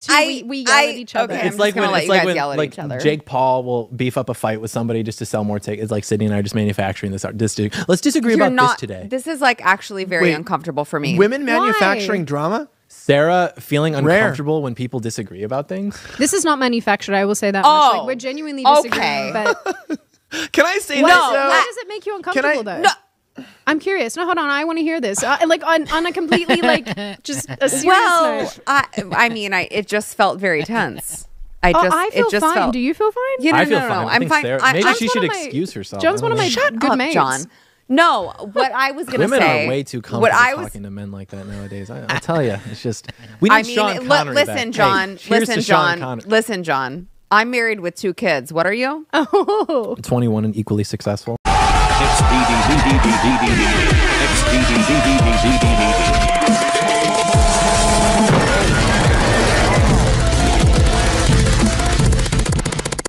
Two, I- we, we yell I- at each other. okay, I'm it's like when it's like when like each other. Jake Paul will beef up a fight with somebody just to sell more tickets. It's like Sydney and I are just manufacturing this. This let's disagree You're about not. this today. This is like actually very Wait, uncomfortable for me. Women manufacturing drama? Sarah feeling Rare. uncomfortable when people disagree about things. This is not manufactured. I will say that much. Oh, Like, we're genuinely disagreeing. okay. But Can I say why. No, though? why does it make you uncomfortable though? No. I'm curious. No, hold on. I want to hear this. Uh, like on, on a completely like just a serious well, note. I, I mean, I it just felt very tense. I Oh, just, I feel it just fine. felt. Do you feel fine? You know, I no, feel no, fine. no. I I'm fine. Sarah- I- maybe I'm she should one my- excuse herself. John's one of my know. Shut good up, mates. John. No, what I was gonna Women say. are way too what comfortable I was talking to men like that nowadays. I, I'll tell you, it's just we need I mean, Sean li- Connery listen, back. Hey, John. cheers listen, to John. Connery. Listen, John. I'm married with two kids. What are you? Oh, 21 and equally successful. It's DDDDDDD. It's DDDDDDD.